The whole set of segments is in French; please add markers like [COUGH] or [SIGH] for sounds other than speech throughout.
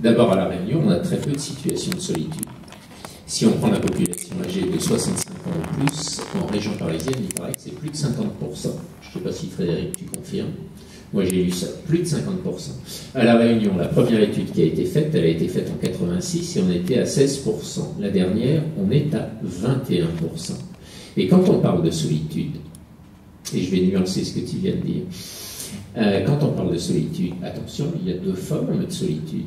D'abord, à La Réunion, on a très peu de situations de solitude. Si on prend la population âgée de 65 ans ou plus, en région parisienne, il paraît que c'est plus de 50%. Je ne sais pas si Frédéric, tu confirmes. Moi, j'ai lu ça, plus de 50%. À La Réunion, la première étude qui a été faite, elle a été faite en 86 et on était à 16%. La dernière, on est à 21%. Et quand on parle de solitude, et je vais nuancer ce que tu viens de dire, euh, quand on parle de solitude, attention, il y a deux formes de solitude.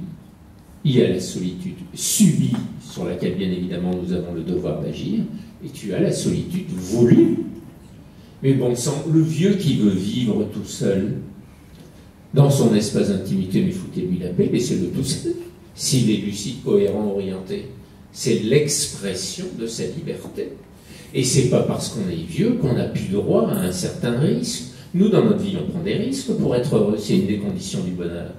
Il y a la solitude subie, sur laquelle bien évidemment nous avons le devoir d'agir, et tu as la solitude voulue. Mais bon sang, le vieux qui veut vivre tout seul, dans son espace d'intimité, mais foutez-lui la paix, laissez-le tout seul. S'il est lucide, cohérent, orienté, c'est l'expression de sa liberté. Et c'est pas parce qu'on est vieux qu'on n'a plus droit à un certain risque. Nous, dans notre vie, on prend des risques pour être heureux, c'est une des conditions du bonheur.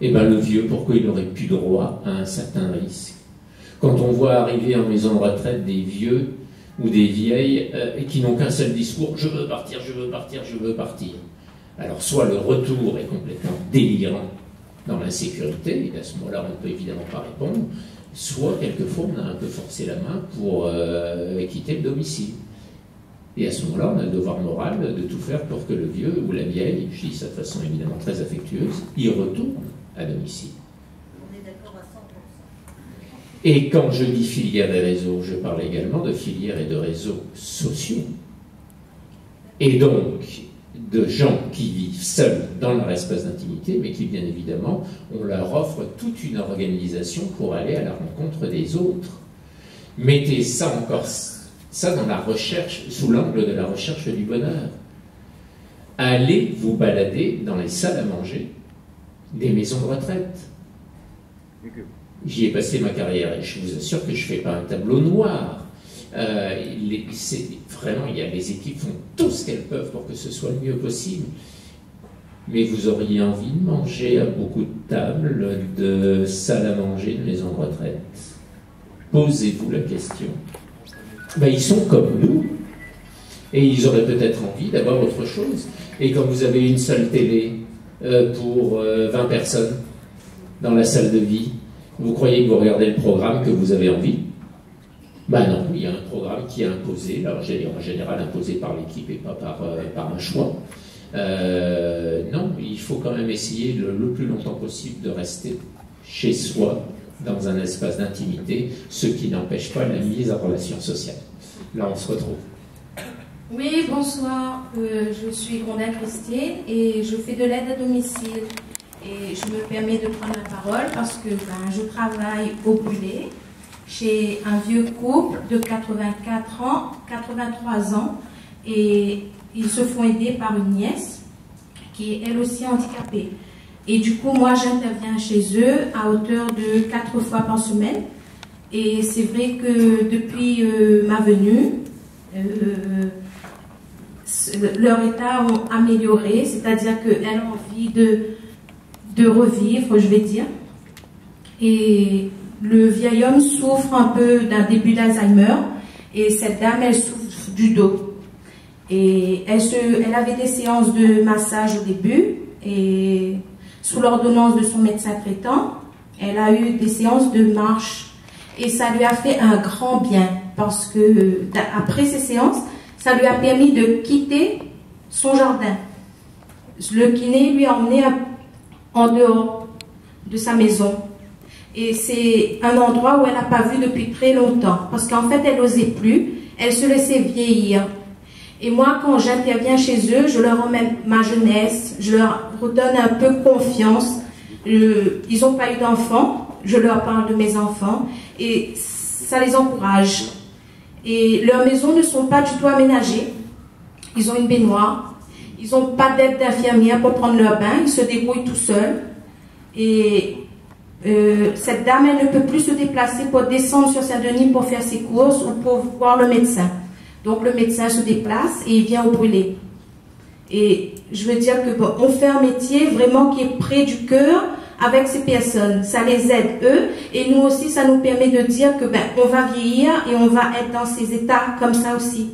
Eh bien, le vieux, pourquoi il n'aurait plus droit à un certain risque? Quand on voit arriver en maison de retraite des vieux ou des vieilles euh, qui n'ont qu'un seul discours je veux partir, je veux partir, je veux partir. Alors, soit le retour est complètement délirant dans l'insécurité, et à ce moment-là, on ne peut évidemment pas répondre, soit quelquefois on a un peu forcé la main pour euh, quitter le domicile. Et à ce moment-là, on a le devoir moral de tout faire pour que le vieux ou la vieille, je dis ça de façon évidemment très affectueuse, y retourne à domicile. On est d'accord à 100%. Et quand je dis filière des réseaux, je parle également de filières et de réseaux sociaux. Et donc, de gens qui vivent seuls dans leur espace d'intimité, mais qui, bien évidemment, on leur offre toute une organisation pour aller à la rencontre des autres. Mettez ça encore, ça dans la recherche, sous l'angle de la recherche du bonheur. Allez vous balader dans les salles à manger des maisons de retraite. J'y ai passé ma carrière et je vous assure que je ne fais pas un tableau noir. Euh, vraiment, il y a, les équipes font tout ce qu'elles peuvent pour que ce soit le mieux possible. Mais vous auriez envie de manger à beaucoup de tables, de salles à manger, de maisons de retraite? Posez-vous la question. Ben, ils sont comme nous. Et ils auraient peut-être envie d'avoir autre chose. Et quand vous avez une seule télé euh, pour 20 euh, personnes dans la salle de vie, vous croyez que vous regardez le programme que vous avez envie? Ben non, il y a un programme qui est imposé, alors en général imposé par l'équipe et pas par, euh, par un choix. Euh, non, il faut quand même essayer le, plus longtemps possible de rester chez soi, dans un espace d'intimité, ce qui n'empêche pas la mise en relation sociale. Là, on se retrouve. Oui, bonsoir. Euh, je suis Gonda Christine et je fais de l'aide à domicile. Et je me permets de prendre la parole parce que ben, je travaille au brûlé chez un vieux couple de 84 ans, 83 ans, et ils se font aider par une nièce qui est elle aussi handicapée. Et du coup, moi, j'interviens chez eux à hauteur de 4 fois par semaine. Et c'est vrai que depuis euh, ma venue, euh, leur état ont amélioré, c'est-à-dire qu'elles ont envie de, de revivre, je vais dire. Et le vieil homme souffre un peu d'un début d'Alzheimer et cette dame, elle souffre du dos. Et elle, se, elle avait des séances de massage au début et sous l'ordonnance de son médecin traitant, elle a eu des séances de marche et ça lui a fait un grand bien parce que après ces séances, ça lui a permis de quitter son jardin. Le kiné lui a emmené en dehors de sa maison et c'est un endroit où elle n'a pas vu depuis très longtemps. Parce qu'en fait, elle n'osait plus. Elle se laissait vieillir. Et moi, quand j'interviens chez eux, je leur emmène ma jeunesse. Je leur redonne un peu confiance. ils n'ont pas eu d'enfants. Je leur parle de mes enfants. Et ça les encourage. Et leurs maisons ne sont pas du tout aménagées. Ils ont une baignoire. Ils n'ont pas d'aide d'infirmière pour prendre leur bain. Ils se débrouillent tout seuls. Et euh, cette dame, elle ne peut plus se déplacer pour descendre sur Saint-Denis pour faire ses courses ou pour voir le médecin. Donc le médecin se déplace et il vient au brûler. Et je veux dire que bon, on fait un métier vraiment qui est près du cœur avec ces personnes. Ça les aide eux et nous aussi, ça nous permet de dire que ben on va vieillir et on va être dans ces états comme ça aussi.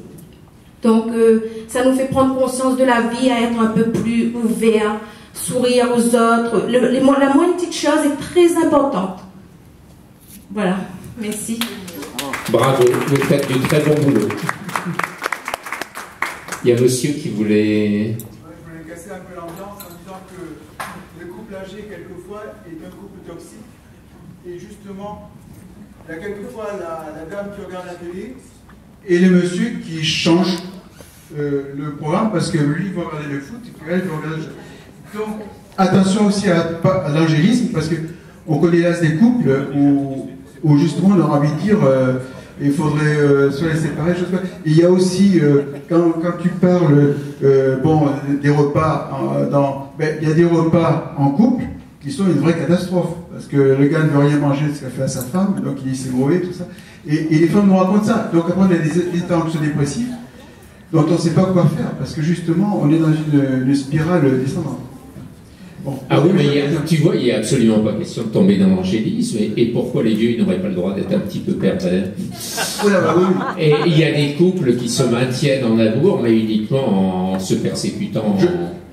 Donc euh, ça nous fait prendre conscience de la vie à être un peu plus ouvert, sourire aux autres. La moindre petite chose est très importante. Voilà, merci. Bravo, vous faites du très bon boulot. Il y a monsieur qui voulait. Un peu l'ambiance en disant que le couple âgé, quelquefois, est un couple toxique. Et justement, il y a quelquefois la, dame qui regarde la télé et le monsieur qui change euh, le programme parce que lui, il va regarder le foot et puis elle, va regarder le Donc, attention aussi à, l'angélisme parce qu'on connaît là des couples où, où, justement on leur a envie de dire. Euh, il faudrait euh, se les séparer. Il y a aussi, euh, quand, quand, tu parles euh, bon, des repas, dans, ben, il y a des repas en couple qui sont une vraie catastrophe. Parce que le gars ne veut rien manger de ce qu'il a fait à sa femme, donc il dit c'est mauvais, tout ça. Et, les femmes nous racontent ça. Donc après, on a des états anxio-dépressifs dont on ne sait pas quoi faire, parce que justement, on est dans une, une spirale descendante ah oui, mais tu vois, il n'y a absolument pas question de tomber dans l'angélisme. Et, pourquoi les vieux n'auraient pas le droit d'être un petit peu pervers? Et il y a des couples qui se maintiennent en amour, mais uniquement en se persécutant.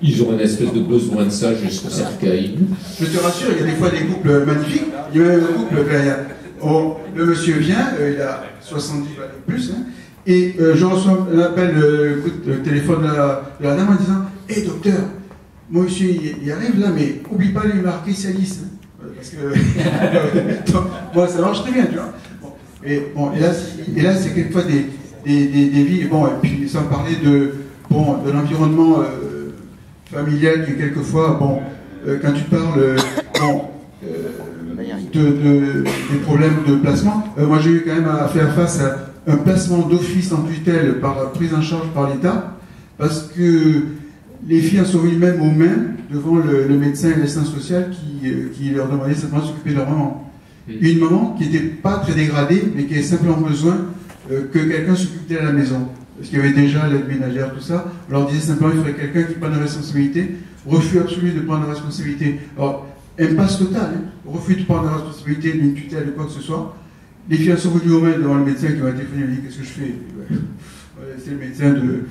Ils ont un espèce de besoin de ça jusqu'au cercueil. Je te rassure, il y a des fois des couples magnifiques. Il y a un couple, oh, le monsieur vient, euh, il a 70 ans plus, hein, et euh, je reçois un appel, euh, téléphone de la, dame en disant Hé docteur, aussi, il arrive là, mais oublie pas de lui marquer. Hein. Parce que. [LAUGHS] ça marche très bien, tu vois. Et, là, c'est quelquefois des, vies. Bon, et puis sans parler de, bon, de l'environnement euh, familial qui, quelquefois, bon, euh, quand tu parles, euh, de, de, des problèmes de placement, moi j'ai eu quand même à faire face à un placement d'office en tutelle par prise en charge par l'État, parce que les filles en sont venues même aux mains devant le, médecin et l'assistant social qui, euh, qui, leur demandait simplement de s'occuper de leur maman. Une maman qui n'était pas très dégradée, mais qui avait simplement besoin euh, que quelqu'un s'occupe d'elle à la maison. Parce qu'il y avait déjà l'aide ménagère, tout ça. On leur disait simplement qu'il faudrait quelqu'un qui prenne la responsabilité. Refus absolu de prendre la responsabilité. Alors, impasse totale, hein. refus de prendre la responsabilité d'une tutelle ou quoi que ce soit. Les filles sont venues aux mains devant le médecin qui m'a téléphoné et m'a dit Qu'est-ce que je fais? C'est le médecin de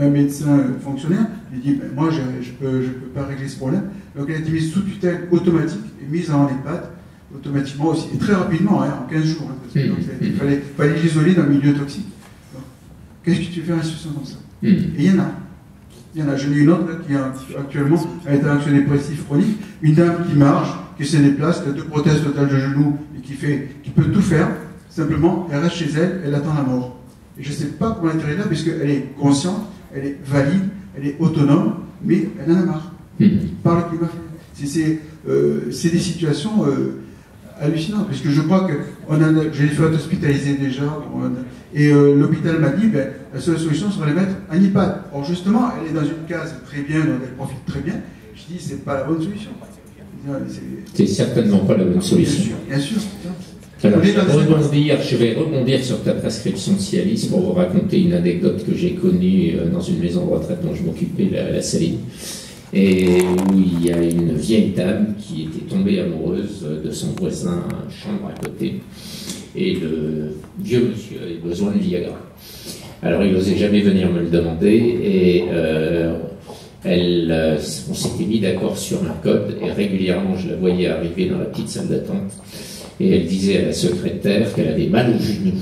un, médecin fonctionnaire, il dit ben, Moi, je ne peux, je peux, pas régler ce problème. Donc, elle a été mise sous tutelle automatique et mise en EHPAD automatiquement aussi, et très rapidement, hein, en 15 jours. Hein, parce que, donc, il fallait, fallait l'isoler dans le milieu toxique. Qu'est-ce que tu fais à une situation comme ça? Hmm. Et il y en a. Il y en a. J'en ai une autre qui a actuellement été un dépressif chronique, une dame qui marche, qui se déplace, qui a deux prothèses totales de genoux et qui, fait, qui peut tout faire. Simplement, elle reste chez elle, elle attend la mort. Et je ne sais pas comment elle est là, puisqu'elle est consciente, elle est valide, elle est autonome, mais elle en a marre. Hmm. Par le climat. Euh, c'est des situations euh, hallucinantes, puisque je crois que j'ai fait hospitaliser déjà, et euh, l'hôpital m'a dit, ben, la seule solution serait de mettre un iPad. Or justement, elle est dans une case très bien, donc elle profite très bien. Je dis, c'est pas la bonne solution. C'est certainement pas la bonne solution. Bien sûr. Bien sûr. Alors, je, vais rebondir, je vais rebondir sur ta prescription de Cialis pour vous raconter une anecdote que j'ai connue euh, dans une maison de retraite dont je m'occupais, la, la Saline, et où il y a une vieille dame qui était tombée amoureuse de son voisin chambre à côté, et le vieux monsieur avait besoin de Viagra. Alors il n'osait jamais venir me le demander, et euh, elle, euh, on s'était mis d'accord sur un code, et régulièrement je la voyais arriver dans la petite salle d'attente et elle disait à la secrétaire qu'elle avait mal au genou.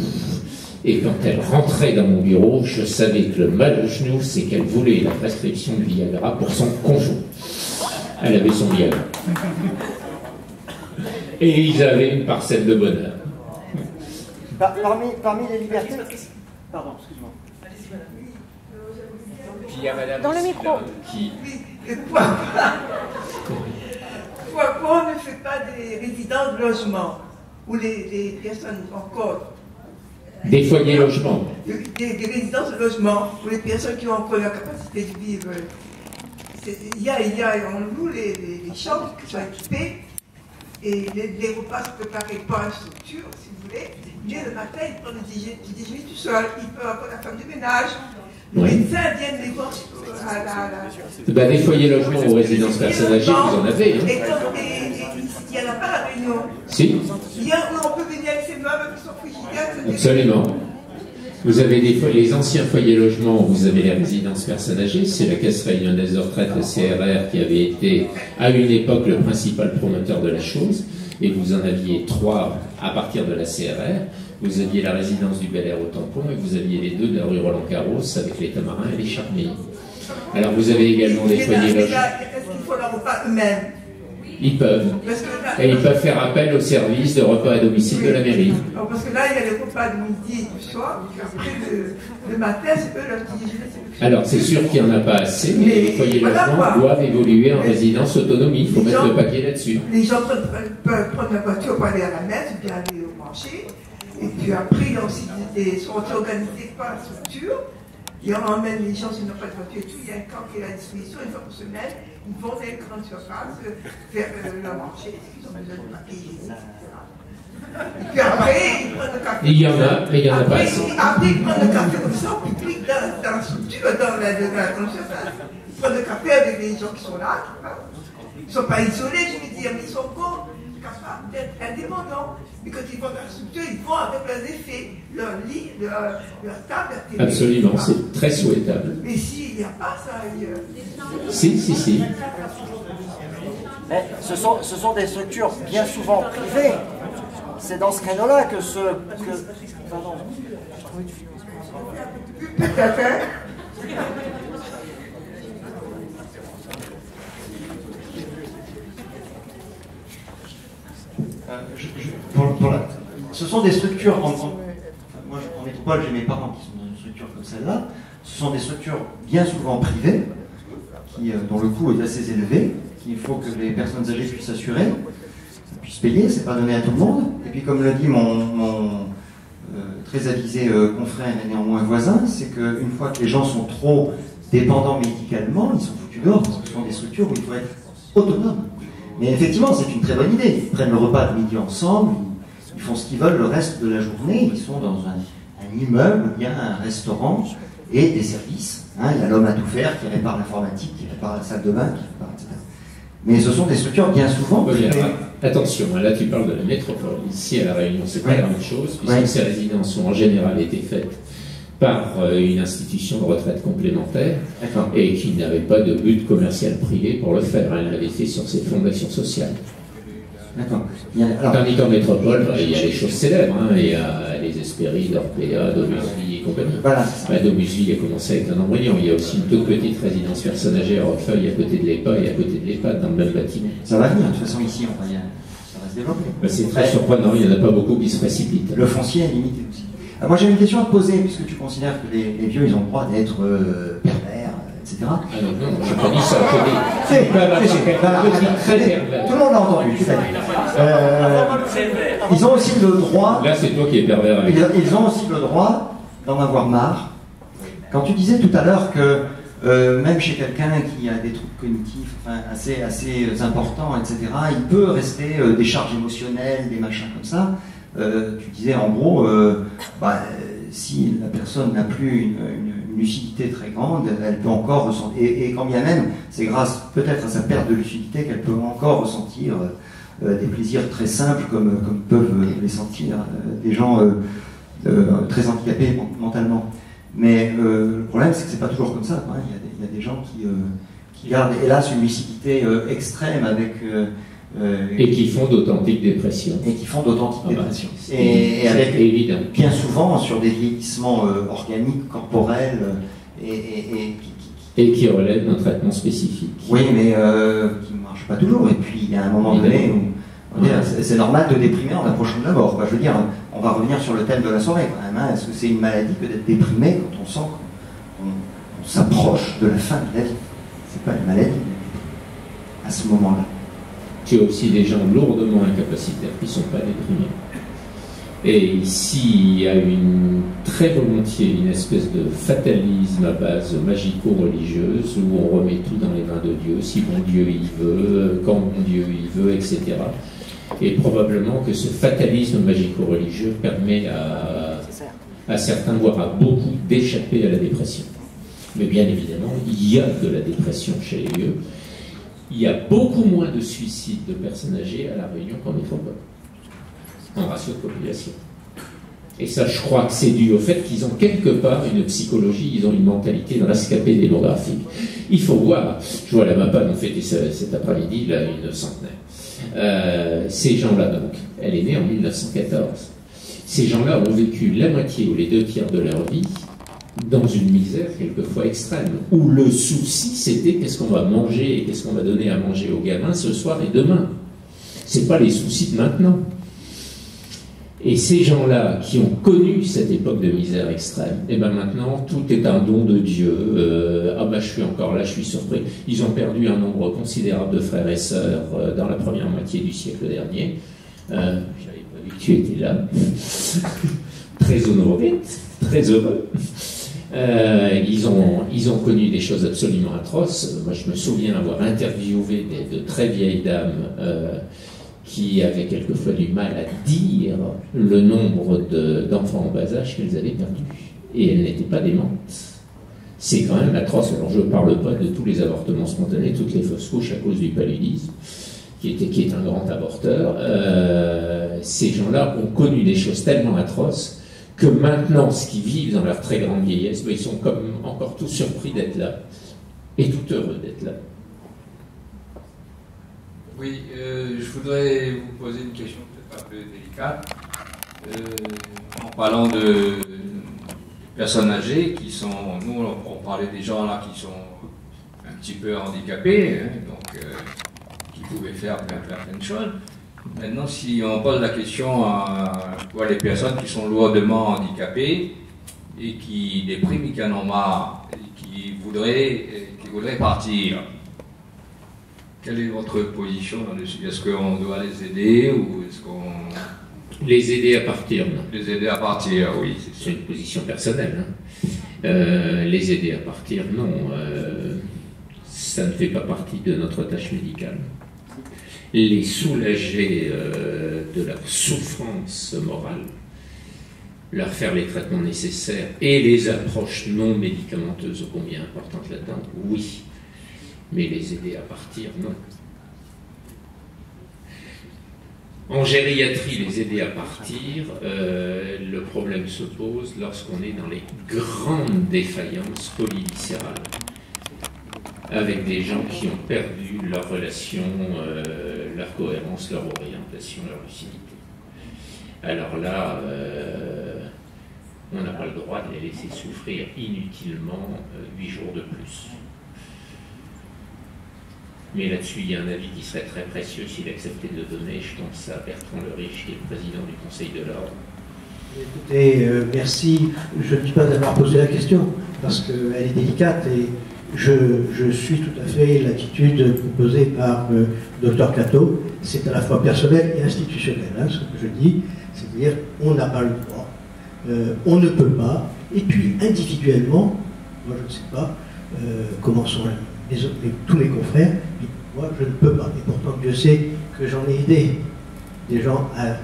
Et quand elle rentrait dans mon bureau, je savais que le mal au genou, c'est qu'elle voulait la prescription de Viagra pour son conjoint. Elle avait son Viagra. Et ils avaient une parcelle de bonheur. parmi, parmi les libertés. Pardon, excuse-moi. Dans le micro. Qui... [LAUGHS] Pourquoi on ne fait pas des résidences de logement? Où les, personnes encore. Des foyers logements des, résidences de logement où les personnes qui ont encore la capacité de vivre. Il y a, il y a, on loue les, les, chambres qui sont équipées et les, repas sont préparés par une structure, si vous voulez. Mais le matin, ils prennent du déjeuner tout seul, ils peuvent avoir la femme de ménage. Médecins viennent les voir à la. À la... Ben, des foyers logements aux résidences personnelles âgées, vous en avez. Hein. Il n'y en a pas à la Réunion. Si. On peut venir avec ses meubles, avec son frigidaire. Absolument. Vous avez des, les anciens foyers logements, vous avez les résidences personnes âgées, c'est la Caisse réunionnaise de retraite, le CRR, qui avait été à une époque le principal promoteur de la chose, et vous en aviez trois à partir de la CRR. Vous aviez la résidence du Bel Air au Tampon, et vous aviez les deux de la rue Roland-Garros avec les Tamarins et les Charmilles. Alors vous avez également des foyers logements. Est-ce qu'il faut leur repas eux-mêmes ils peuvent. Et ils peuvent faire appel au service de repas à domicile de la mairie. parce que là, il y a les repas de midi et du soir, après le, matin, c'est eux leur petit Alors, c'est sûr qu'il n'y en a pas assez, mais, les foyers logements doivent évoluer en résidence autonomie. Il faut mettre le paquet là-dessus. Les gens peuvent prendre la voiture pour aller à la messe ou bien aller au marché. Et puis après, ils sont organisés par la structure. Et on emmène les gens, s'ils n'ont pas de voiture et tout, il y a un camp qui est à disposition une fois par semaine. Ils vont dans les grandes surfaces faire euh, leur marché, ils ont besoin de papier etc. Et puis après, ils prennent le café. Il y en a, mais il y en a pas assez. Après, ils prennent le café comme ça, en public, dans, dans la structure, dans la, dans la grande surface. Ils prennent le café avec les gens qui sont là. Ils ne sont pas isolés, je veux dire, mais ils sont encore capables d'être indépendants. Mais quand ils vont dans la structure, ils vont avec leurs effets, leur lit, leur, leur table, leur télé. Absolument, c'est très souhaitable. Mais s'il n'y a pas ça ailleurs. Si, si, si. Mais ce sont, ce sont des structures bien souvent privées. C'est dans ce créneau-là que ce. Que... Pardon. Euh, ce sont des structures, moi en métropole j'ai mes parents qui sont dans une structure comme celle-là, ce sont des structures bien souvent privées, euh, dont le coût est assez élevé, qu'il faut que les personnes âgées puissent assurer, puissent payer, c'est pas donné à tout le monde. Et puis comme le dit mon, euh, très avisé confrère et néanmoins voisin, c'est qu'une fois que les gens sont trop dépendants médicalement, ils sont foutus dehors, parce que ce sont des structures où il faut être autonome. Mais effectivement, c'est une très bonne idée. Ils prennent le repas de midi ensemble, ils font ce qu'ils veulent le reste de la journée. Ils sont dans un, immeuble il y a un restaurant et des services. Hein. il y a l'homme à tout faire qui répare l'informatique, qui répare la salle de bain, qui répare, etc. Mais ce sont des structures bien souvent. attention, hein, là tu parles de la métropole. Ici à La Réunion, c'est pas la même chose, puisque ces résidences ont en général été faites par euh, une institution de retraite complémentaire et qui n'avait pas de but commercial privé pour le faire. Elle fait sur ses fondations sociales. D'accord. Tandis qu'en métropole, il y a les choses célèbres. Hein. il y a les Espéries, d'Orpea, Domusville et compagnie. Voilà. Bah, Domusville a commencé avec un embryon. Il y a aussi une toute petite résidence personne âgée à à côté de l'EPA et à côté de l'EHPAD dans le même bâtiment. Ça va venir, de toute façon, ici, on va, ça va se développer. Bah, c'est très surprenant, il n'y en a pas beaucoup qui se précipitent. Le foncier est limité aussi. Ah, moi j'ai une question à te poser, puisque tu considères que les, vieux ils ont le droit d'être euh, etc. Non, je pas dit ça, Tout le monde l'a entendu, euh, Ils ont aussi le droit. Là c'est toi qui es pervers avec ils, ont aussi le droit d'en avoir marre. Quand tu disais tout à l'heure que euh, même chez quelqu'un qui a des troubles cognitifs assez, assez importants, etc., il peut rester des charges émotionnelles, des machins comme ça. Euh, tu disais en gros, euh, bah, si la personne n'a plus une, lucidité très grande, elle peut encore ressentir, et, quand bien même, c'est grâce peut-être à sa perte de lucidité qu'elle peut encore ressentir euh, des plaisirs très simples comme, comme peuvent les sentir des gens très handicapés mentalement. Mais le problème, c'est que c'est pas toujours comme ça. Il, y a des, gens qui, gardent, hélas, une lucidité extrême avec euh, et qui font d'authentiques dépressions. Et qui font d'authentiques ah bah, dépressions. et, avec, évident. bien souvent sur des vieillissements euh, organiques, corporels, euh, et, et, qui, relèvent d'un traitement spécifique. Oui, mais qui ne marche pas toujours. Et puis il y a un moment donné où c'est normal de déprimer en approchant de la mort. Je veux dire, on va revenir sur le thème de la soirée quand même. Hein. Est-ce que c'est une maladie que d'être déprimé quand on sent qu'on s'approche de la fin de la vie? C'est pas une maladie à ce moment-là. Tu as aussi des gens lourdement incapacitaires qui ne sont pas déprimés. Et ici, il y a une, très volontiers une espèce de fatalisme à base magico-religieuse où on remet tout dans les mains de Dieu, si bon Dieu y veut, quand bon Dieu y veut, etc. Et probablement que ce fatalisme magico-religieux permet à, à certains, voire à beaucoup, d'échapper à la dépression. Mais bien évidemment, il y a de la dépression chez les vieux il y a beaucoup moins de suicides de personnes âgées à La Réunion qu'en métropole, en ratio de population. Et ça, je crois que c'est dû au fait qu'ils ont quelque part une psychologie, ils ont une mentalité dans l'escapé démographique. Il faut voir, je vois la MAPA nous fêter cet après-midi, là, une centenaire. Euh, ces gens-là, donc, elle est née en 1914. Ces gens-là ont vécu la moitié ou les deux tiers de leur vie dans une misère quelquefois extrême, où le souci c'était qu'est-ce qu'on va manger et qu'est-ce qu'on va donner à manger aux gamins ce soir et demain. C'est pas les soucis de maintenant. Et ces gens-là qui ont connu cette époque de misère extrême, et eh ben maintenant tout est un don de Dieu. Euh, ah ben je suis encore là, je suis surpris. Ils ont perdu un nombre considérable de frères et sœurs euh, dans la première moitié du siècle dernier. Euh, J'avais pas vu que tu étais là. [LAUGHS] très honoré, très heureux. Euh, ils, ont, ils ont connu des choses absolument atroces. Moi, je me souviens avoir interviewé de très vieilles dames euh, qui avaient quelquefois du mal à dire le nombre d'enfants en bas âge qu'elles avaient perdu. Et elles n'étaient pas démentes. C'est quand même atroce. Alors, je ne parle pas de tous les avortements spontanés, toutes les fausses couches à cause du paludisme, qui, était, qui est un grand avorteur. Euh, ces gens-là ont connu des choses tellement atroces que maintenant, ce qui vivent dans leur très grande vieillesse, ben, ils sont encore tout surpris d'être là et tout heureux d'être là. Oui, euh, je voudrais vous poser une question peut-être un peu délicate. Euh, en parlant de personnes âgées qui sont, nous on parlait des gens là qui sont un petit peu handicapés, hein, donc euh, qui pouvaient faire plein, plein, plein de choses. Maintenant, si on pose la question à, les personnes qui sont lourdement handicapées et qui dépriment et qui en ont marre et qui voudraient, qui voudraient partir, quelle est votre position là-dessus Est-ce qu'on doit les aider ou est-ce qu'on... Les aider à partir, non. Les aider à partir, oui. C'est une position personnelle. Hein. Euh, les aider à partir, non. Euh, ça ne fait pas partie de notre tâche médicale les soulager euh, de leur souffrance morale, leur faire les traitements nécessaires et les approches non médicamenteuses combien importantes là-dedans, oui. Mais les aider à partir, non. En gériatrie, les aider à partir, euh, le problème se pose lorsqu'on est dans les grandes défaillances polyviscérales avec des gens qui ont perdu leur relation, euh, leur cohérence, leur orientation, leur lucidité. Alors là, euh, on n'a pas le droit de les laisser souffrir inutilement euh, huit jours de plus. Mais là-dessus, il y a un avis qui serait très précieux s'il acceptait de donner. Je pense à Bertrand Le Riche, qui est le président du Conseil de l'Ordre. Écoutez, merci. Je ne dis pas d'avoir posé la question, parce qu'elle est délicate et je, suis tout à fait l'attitude proposée par le euh, Dr Cato. C'est à la fois personnel et institutionnel, hein, ce que je dis. C'est-à-dire, on n'a pas le droit, euh, on ne peut pas. Et puis, individuellement, moi je ne sais pas euh, comment sont tous mes confrères, moi je ne peux pas. Et pourtant, Dieu sait que j'en ai aidé des gens à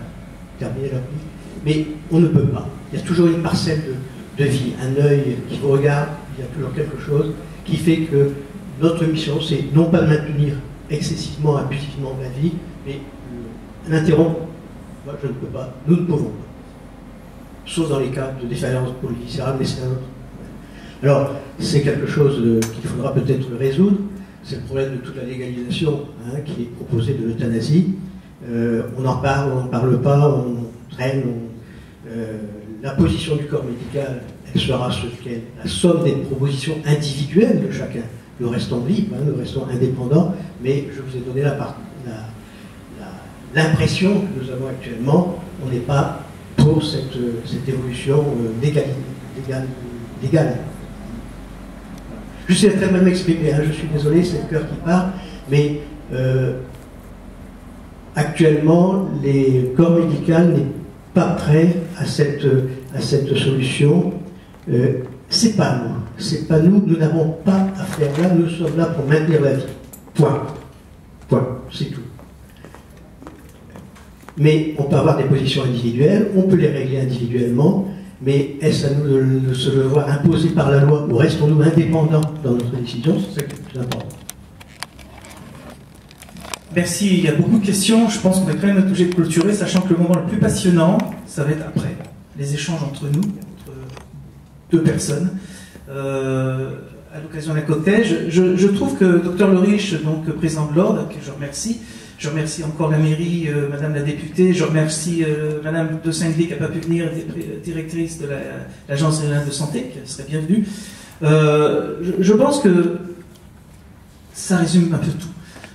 terminer leur vie. Mais on ne peut pas. Il y a toujours une parcelle de, de vie, un œil qui vous regarde, il y a toujours quelque chose qui fait que notre mission, c'est non pas de maintenir excessivement, abusivement la vie, mais l'interrompre. Moi, je ne peux pas, nous ne pouvons pas. Sauf dans les cas de défaillance polyviscérale, mais c'est un autre. Alors, c'est quelque chose qu'il faudra peut-être résoudre. C'est le problème de toute la légalisation hein, qui est proposée de l'euthanasie. Euh, on en parle, on n'en parle pas, on traîne. Euh, la position du corps médical sera ce qu'est la somme des propositions individuelles de chacun. Nous restons libres, hein, nous restons indépendants, mais je vous ai donné l'impression que nous avons actuellement. On n'est pas pour cette, évolution euh, légale. Je sais très mal m'exprimer, hein, je suis désolé, c'est le cœur qui parle, mais euh, actuellement, le corps médical n'est pas prêt à cette solution euh, c'est pas nous. C'est pas nous. Nous n'avons pas à faire là. Nous sommes là pour maintenir la vie. Point. Point. C'est tout. Mais on peut avoir des positions individuelles, on peut les régler individuellement, mais est-ce à nous de, se le voir imposer par la loi ou restons-nous indépendants dans notre décision? C'est ça qui est plus important. Merci, il y a beaucoup de questions. Je pense qu'on est quand même obligé de clôturer, sachant que le moment le plus passionnant, ça va être après. les échanges entre nous, personnes, à l'occasion d'un cocktail. Je, trouve que Dr Lorich, donc président de l'ordre, que je remercie, je remercie encore la mairie, Madame la députée, je remercie Madame de Saint-Gly qui n'a pas pu venir, directrice de l'Agence régionale de santé, qui serait bienvenue. Je, je, pense que ça résume un peu tout.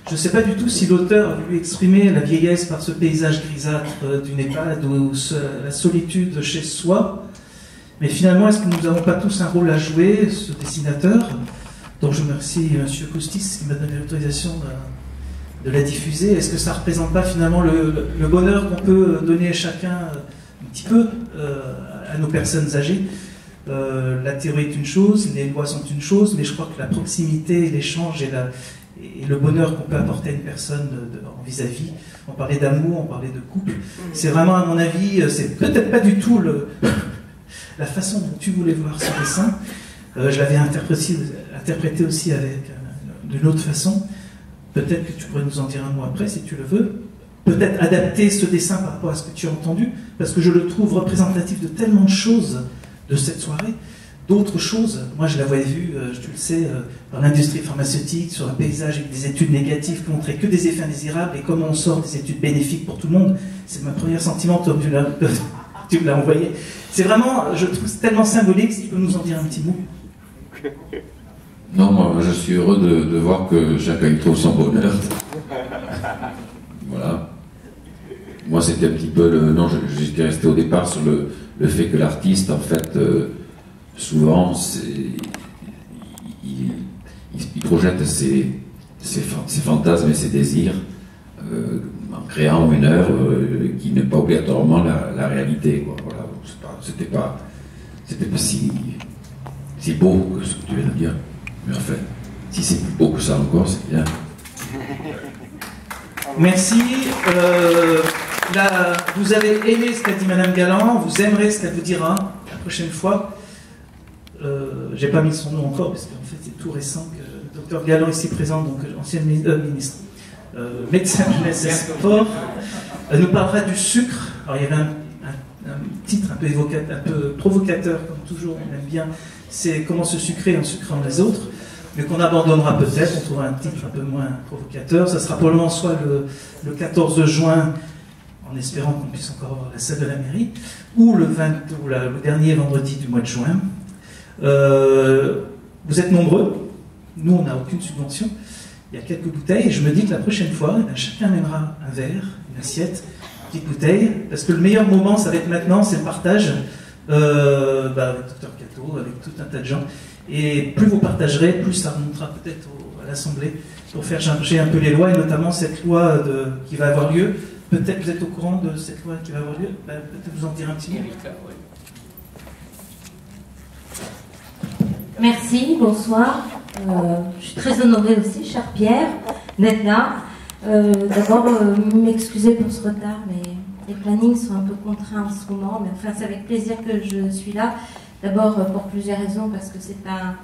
Je ne sais pas du tout si l'auteur a voulu exprimer la vieillesse par ce paysage grisâtre d'une EHPAD ou la solitude chez soi. Mais finalement, est-ce que nous n'avons pas tous un rôle à jouer, ce dessinateur, dont je remercie M. Coustis qui m'a donné l'autorisation de, la diffuser Est-ce que ça ne représente pas finalement le, bonheur qu'on peut donner à chacun un petit peu euh, à nos personnes âgées? Euh, la théorie est une chose, les lois sont une chose, mais je crois que la proximité, l'échange et, le bonheur qu'on peut apporter à une personne en vis-à-vis. On parlait d'amour, on parlait de couple. C'est vraiment, à mon avis, euh, c'est peut-être pas du tout le, la façon dont tu voulais voir ce dessin. Euh, je l'avais interprété, aussi avec euh, d'une autre façon. Peut-être que tu pourrais nous en dire un mot après, si tu le veux. Peut-être adapter ce dessin par rapport à ce que tu as entendu, parce que je le trouve représentatif de tellement de choses de cette soirée d'autres choses. Moi, je l'avais vu, euh, tu le sais, euh, dans l'industrie pharmaceutique, sur un paysage avec des études négatives qui montraient que des effets indésirables et comment on sort des études bénéfiques pour tout le monde. C'est mon premier sentiment, Tom, tu l'as [LAUGHS] envoyé. C'est vraiment, je trouve tellement symbolique, si tu peux nous en dire un petit mot. Non, moi, je suis heureux de, voir que chacun y trouve son bonheur. voilà. Moi, c'était un petit peu le. Non, j'étais resté au départ sur le, fait que l'artiste, en fait, euh, souvent, il, projette ses, fantasmes et ses désirs euh, en créant une œuvre euh, qui n'est pas obligatoirement la, réalité. Voilà, c'était pas, c'était pas si, si beau que ce que tu viens de dire. Mais en fait, si c'est plus beau que ça encore, c'est bien. [LAUGHS] Merci. Euh, vous avez aimé ce qu'a dit Madame Galland, vous aimerez ce qu'elle vous dira la prochaine fois. Euh, j'ai pas mis son nom encore, parce qu'en fait c'est tout récent que le docteur Galland ici présent, donc ancienne euh, ministre, euh, médecin jeunesse et sport, nous parlera du sucre. Alors il y avait un, titre un peu, évocateur, un peu provocateur, comme toujours on aime bien, c'est comment se sucrer en sucrant les autres, mais qu'on abandonnera peut-être, on trouvera un titre un peu moins provocateur. Ça sera probablement soit le, le 14 juin en espérant qu'on puisse encore avoir la salle de la mairie, ou le, 20, ou le dernier vendredi du mois de juin. Euh, vous êtes nombreux, nous on n'a aucune subvention, il y a quelques bouteilles, et je me dis que la prochaine fois, eh chacun mènera un verre, une assiette, petite bouteille, parce que le meilleur moment, ça va être maintenant, c'est le partage euh, bah, avec Dr Cato, avec tout un tas de gens. Et plus vous partagerez, plus ça remontera peut-être à l'Assemblée pour faire changer un peu les lois, et notamment cette loi de, qui va avoir lieu Peut-être vous êtes au courant de cette loi qui va avoir lieu? Ben, Peut-être vous en dire un petit mot Merci, bonsoir. Euh, je suis très honorée aussi, cher Pierre, d'être là. Euh, d'abord, euh, m'excuser pour ce retard, mais les plannings sont un peu contraints en ce moment. Mais enfin, c'est avec plaisir que je suis là. D'abord, pour plusieurs raisons, parce que c'est un.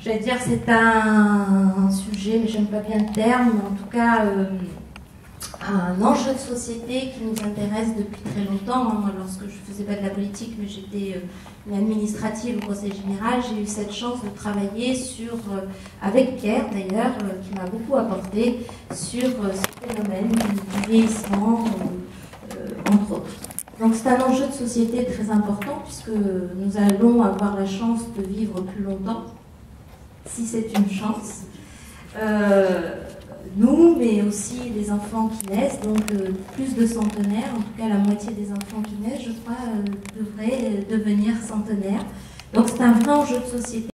J'allais dire, c'est un, un, sujet, mais j'aime pas bien le terme. Mais en tout cas, un enjeu de société qui nous intéresse depuis très longtemps. Moi, lorsque je faisais pas de la politique, mais j'étais euh, administrative au Conseil général, j'ai eu cette chance de travailler sur, euh, avec Pierre d'ailleurs, euh, qui m'a beaucoup apporté sur ce phénomène du vieillissement, entre autres. Donc c'est un enjeu de société très important puisque nous allons avoir la chance de vivre plus longtemps, si c'est une chance nous, mais aussi les enfants qui naissent, donc euh, plus de centenaires, en tout cas la moitié des enfants qui naissent, je crois, euh, devraient devenir centenaires. Donc c'est un vrai enjeu de société.